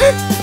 Huh?